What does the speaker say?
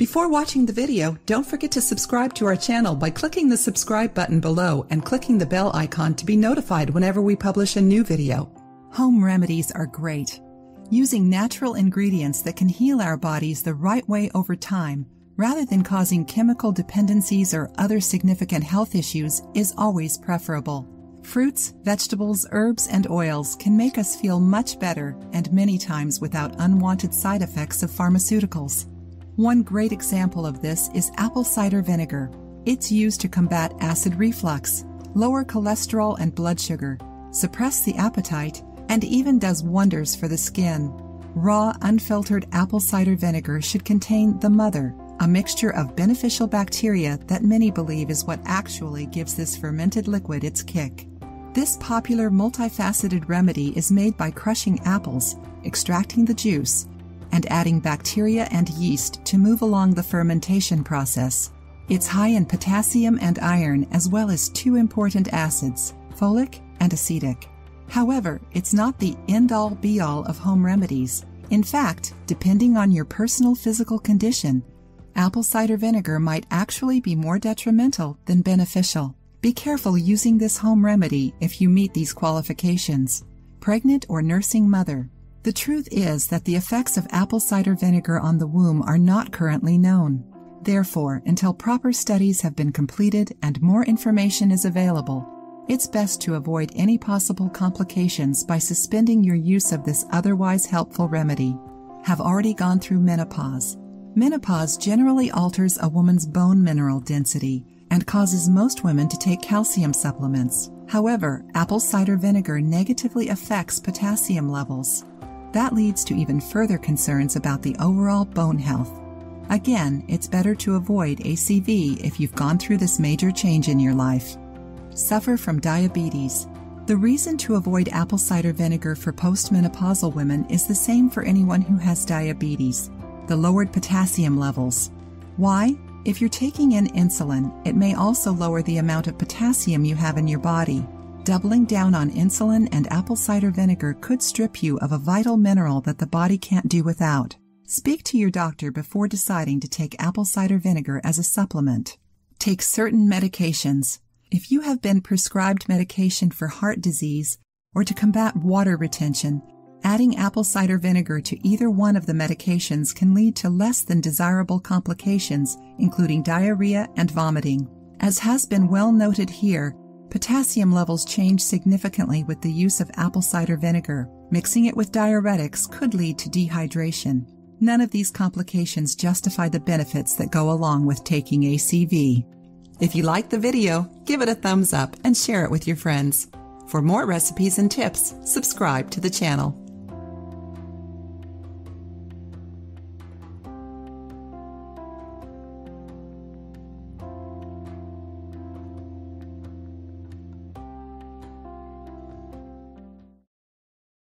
Before watching the video, don't forget to subscribe to our channel by clicking the subscribe button below and clicking the bell icon to be notified whenever we publish a new video. Home remedies are great. Using natural ingredients that can heal our bodies the right way over time, rather than causing chemical dependencies or other significant health issues, is always preferable. Fruits, vegetables, herbs, and oils can make us feel much better and many times without unwanted side effects of pharmaceuticals. One great example of this is apple cider vinegar. It's used to combat acid reflux, lower cholesterol and blood sugar, suppress the appetite, and even does wonders for the skin. Raw, unfiltered apple cider vinegar should contain the mother, a mixture of beneficial bacteria that many believe is what actually gives this fermented liquid its kick. This popular multifaceted remedy is made by crushing apples, extracting the juice, and adding bacteria and yeast to move along the fermentation process. It's high in potassium and iron as well as two important acids, folic and acetic. However, it's not the end all be all of home remedies. In fact, depending on your personal physical condition, apple cider vinegar might actually be more detrimental than beneficial. Be careful using this home remedy if you meet these qualifications. Pregnant or nursing mother. The truth is that the effects of apple cider vinegar on the womb are not currently known. Therefore, until proper studies have been completed and more information is available, it's best to avoid any possible complications by suspending your use of this otherwise helpful remedy. Have already gone through menopause. Menopause generally alters a woman's bone mineral density and causes most women to take calcium supplements. However, apple cider vinegar negatively affects potassium levels. That leads to even further concerns about the overall bone health. Again, it's better to avoid ACV if you've gone through this major change in your life. Suffer from diabetes. The reason to avoid apple cider vinegar for postmenopausal women is the same for anyone who has diabetes the lowered potassium levels. Why? If you're taking in insulin, it may also lower the amount of potassium you have in your body. Doubling down on insulin and apple cider vinegar could strip you of a vital mineral that the body can't do without. Speak to your doctor before deciding to take apple cider vinegar as a supplement. Take certain medications. If you have been prescribed medication for heart disease or to combat water retention, Adding apple cider vinegar to either one of the medications can lead to less than desirable complications, including diarrhea and vomiting. As has been well noted here, potassium levels change significantly with the use of apple cider vinegar. Mixing it with diuretics could lead to dehydration. None of these complications justify the benefits that go along with taking ACV. If you liked the video, give it a thumbs up and share it with your friends. For more recipes and tips, subscribe to the channel.